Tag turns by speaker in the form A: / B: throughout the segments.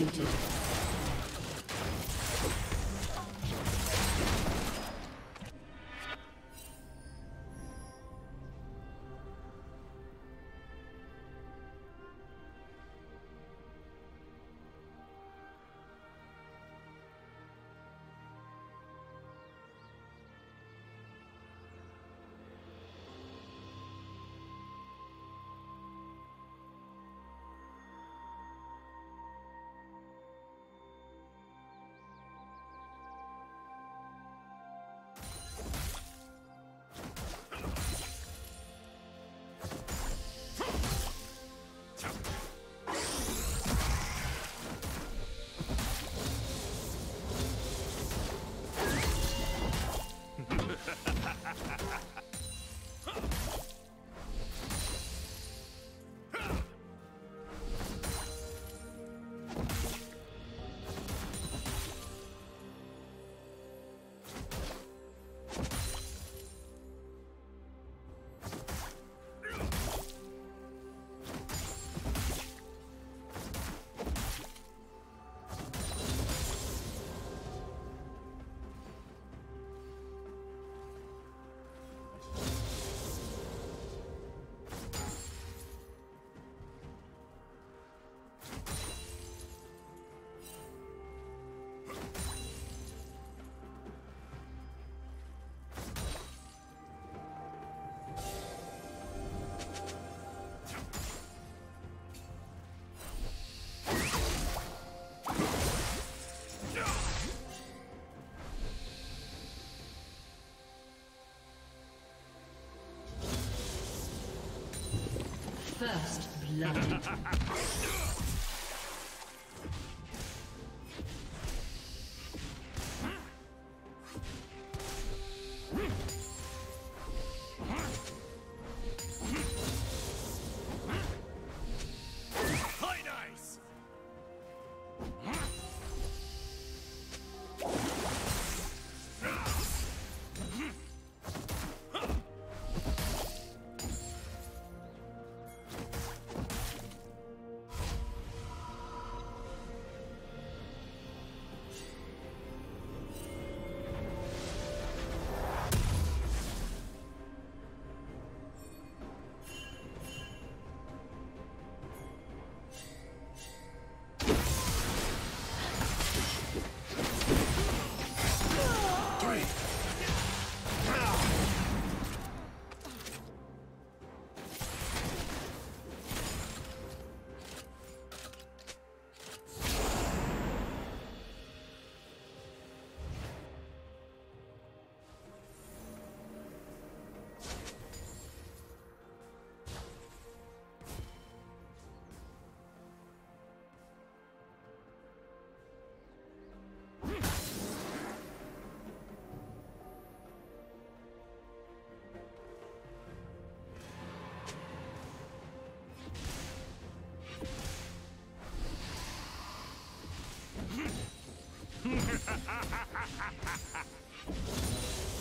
A: executed. First blood. Ha ha ha ha ha ha!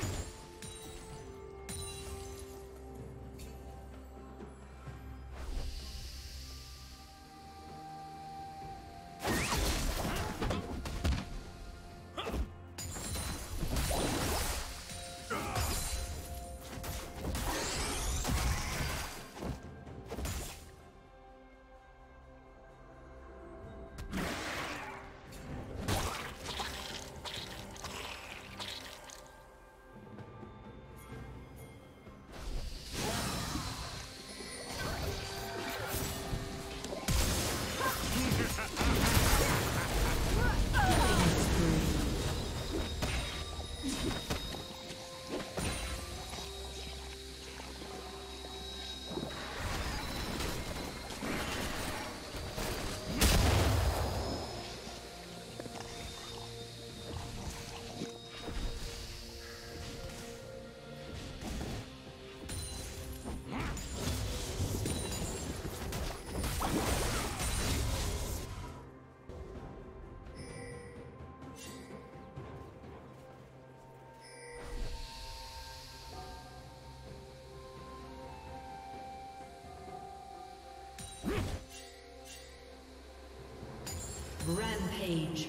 A: Hmm. Rampage.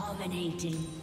A: Dominating.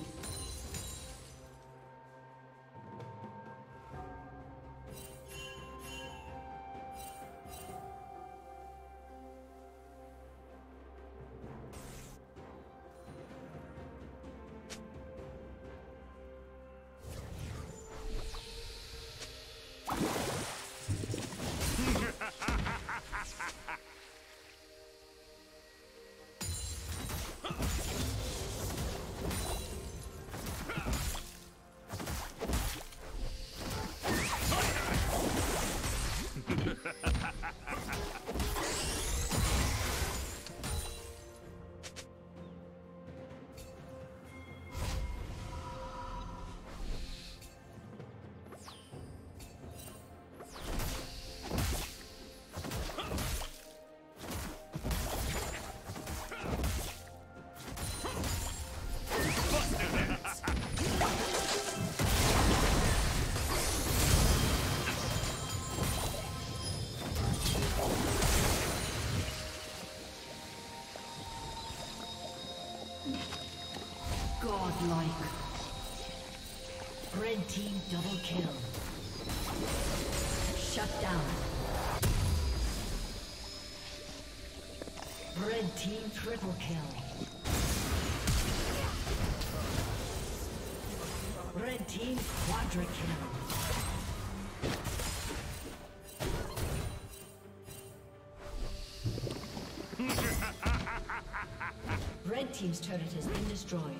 A: Godlike. Red team double kill. Shut down. Red team triple kill. Red team quadra kill. Red team's turret has been destroyed.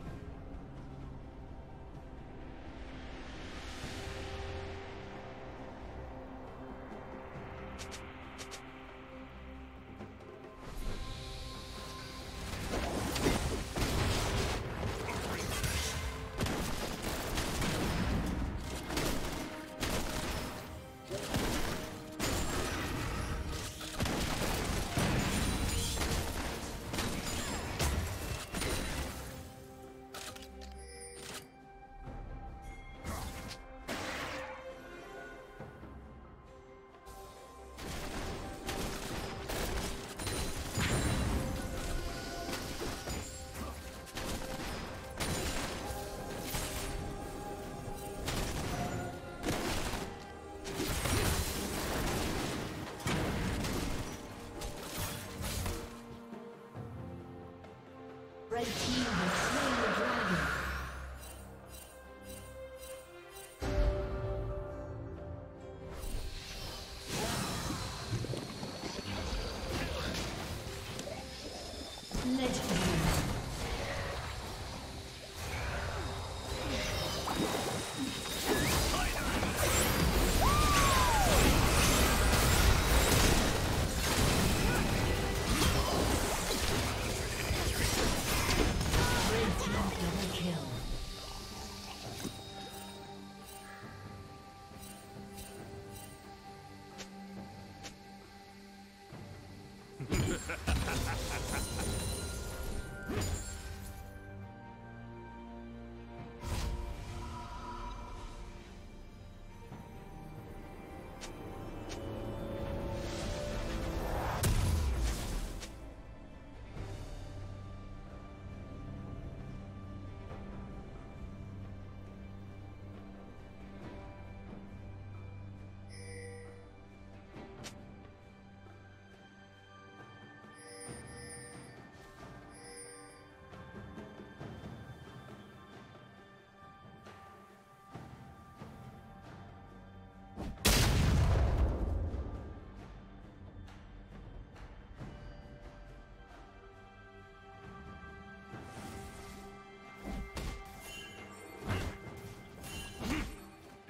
A: Red team